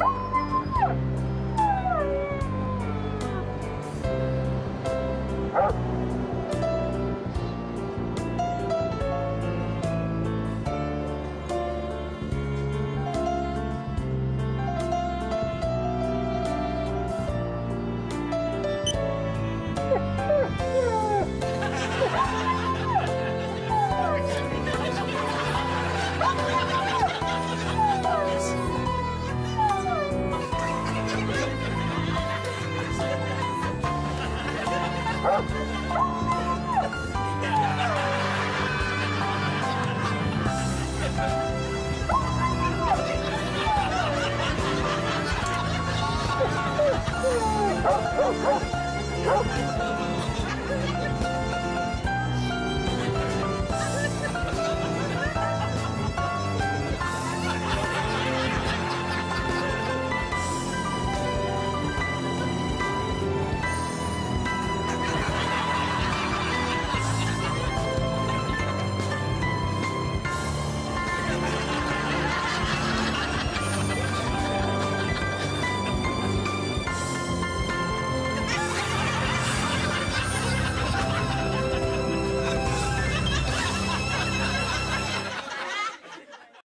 Woo! Oh,